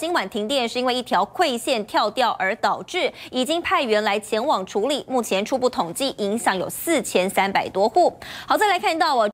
今晚停电是因为一条馈线跳掉而导致，已经派员来前往处理。目前初步统计，影响有四千三百多户。好，再来看到哦。